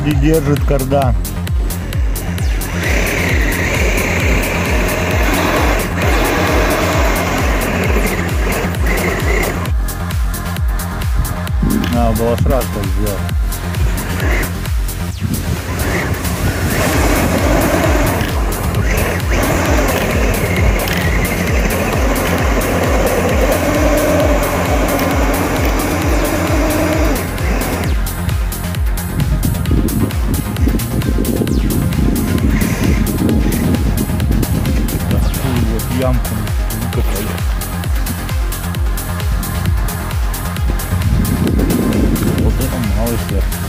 вроде держит кардан. Надо было сразу так сделать. Такую вот ямку выкопали. Вот это малый след.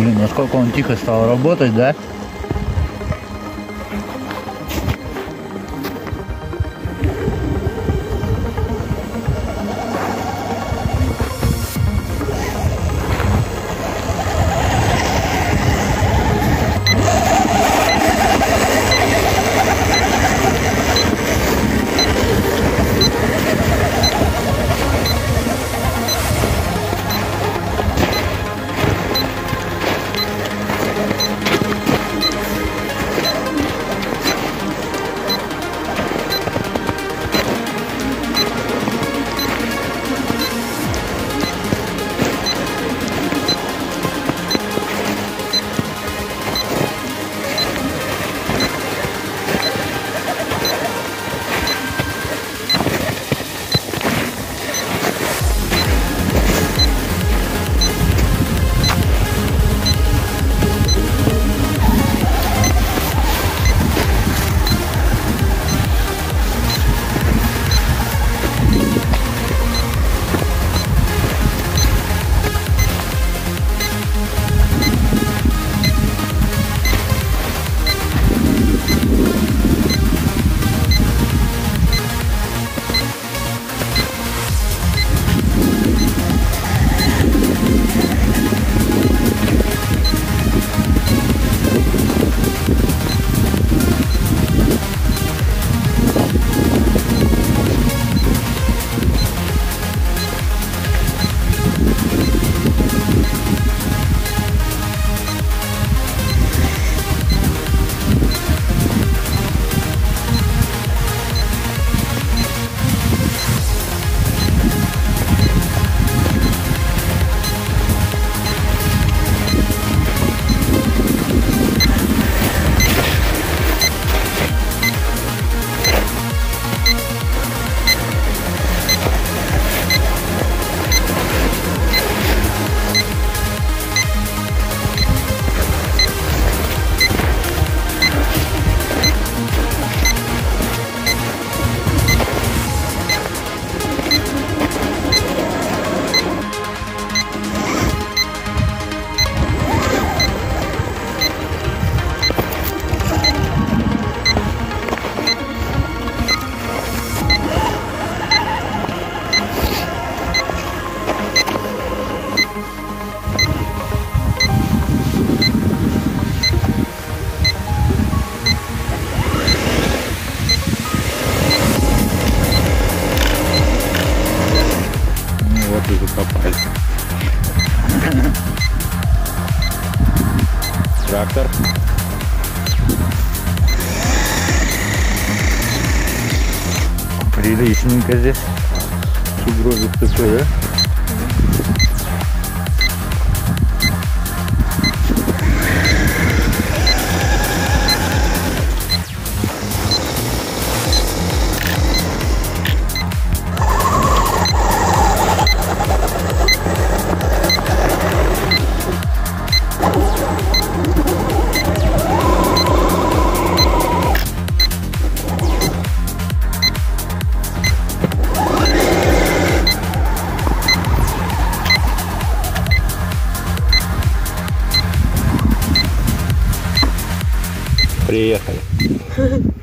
Блин, насколько он тихо стал работать, да? Приличненько здесь. Сугробик такой, да? Приехали.